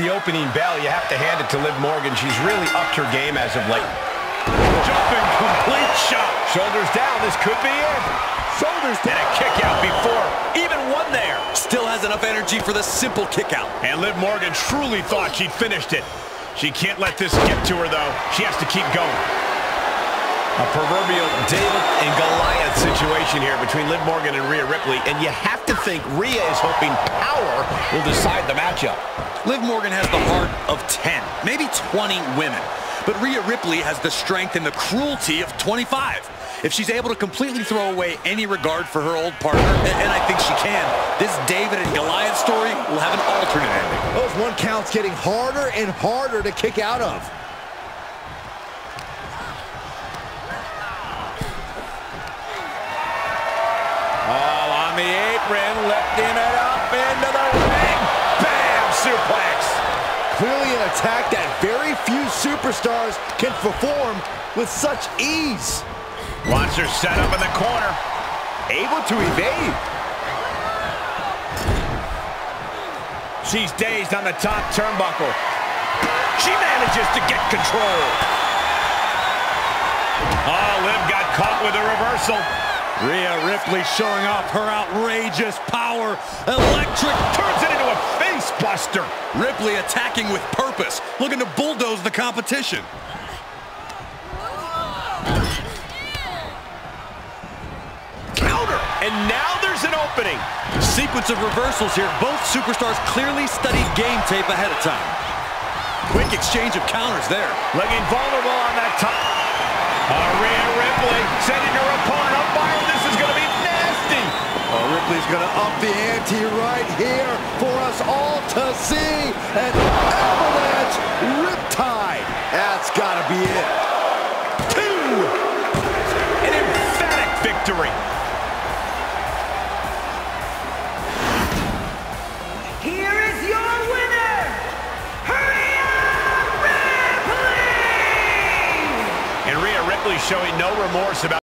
the opening bell. You have to hand it to Liv Morgan. She's really upped her game as of late. Jumping complete shot. Shoulders down. This could be it. Shoulders down. And a kick out before even one there. Still has enough energy for the simple kick out. And Liv Morgan truly thought she'd finished it. She can't let this get to her, though. She has to keep going. A proverbial David and situation here between Liv Morgan and Rhea Ripley, and you have to think Rhea is hoping power will decide the matchup. Liv Morgan has the heart of 10, maybe 20 women. But Rhea Ripley has the strength and the cruelty of 25. If she's able to completely throw away any regard for her old partner, and I think she can, this David and Goliath story will have an alternate ending. Those one counts getting harder and harder to kick out of. The apron, lifting it up into the ring. Bam! Suplex. Clearly an attack that very few superstars can perform with such ease. Watch her set up in the corner. Able to evade. She's dazed on the top turnbuckle. She manages to get control. Oh, Liv got caught with a reversal. Rhea Ripley showing off her outrageous power. Electric turns it into a face buster. Ripley attacking with purpose, looking to bulldoze the competition. Counter! And now there's an opening. Sequence of reversals here. Both superstars clearly studied game tape ahead of time. Quick exchange of counters there. Looking vulnerable on that top. Uh, Rhea Ripley sending her opponent up fire. This is going to be nasty. Oh, Ripley's going to up the ante right here for us all to see. An avalanche riptide. That's got to be it. Two. An emphatic victory. Here is your winner! Hurry! And Rhea Ripley's showing no remorse about